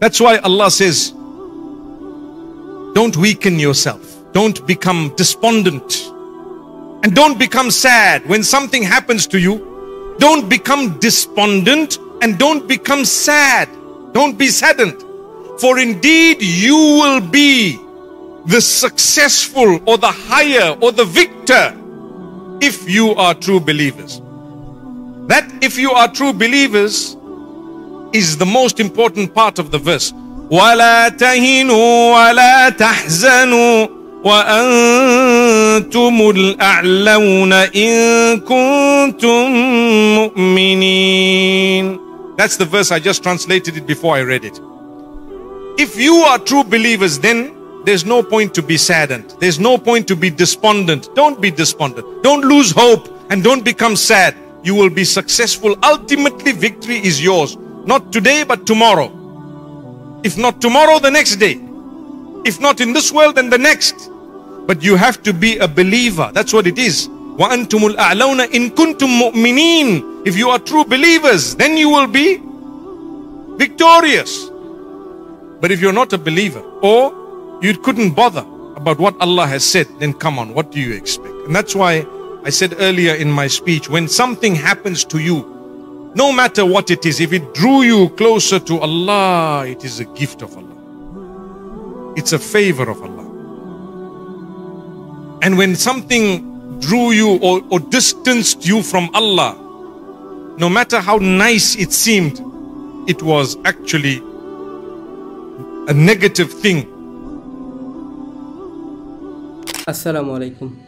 That's why Allah says, don't weaken yourself. Don't become despondent. And don't become sad when something happens to you. Don't become despondent and don't become sad. Don't be saddened. For indeed you will be the successful or the higher or the victor if you are true believers. That if you are true believers is the most important part of the verse. ولا تهنوا ولا تحزنوا وأنتم الأعلون إن كنتم مؤمنين That's the verse I just translated it before I read it. If you are true believers, then there's no point to be saddened. There's no point to be despondent. Don't be despondent. Don't lose hope and don't become sad. You will be successful. Ultimately, victory is yours. Not today, but tomorrow. If not tomorrow, the next day. If not in this world, then the next. But you have to be a believer. That's what it is. وَأَنْتُمُ الْأَعْلَوْنَ إِن كُنْتُم مُؤْمِنِينَ If you are true believers, then you will be victorious. But if you're not a believer, or you couldn't bother about what Allah has said, then come on, what do you expect? And that's why I said earlier in my speech, when something happens to you, no matter what it is, if it drew you closer to Allah, it is a gift of Allah. It's a favor of Allah. And when something drew you or, or distanced you from Allah, no matter how nice it seemed, it was actually a negative thing. Assalamu alaikum.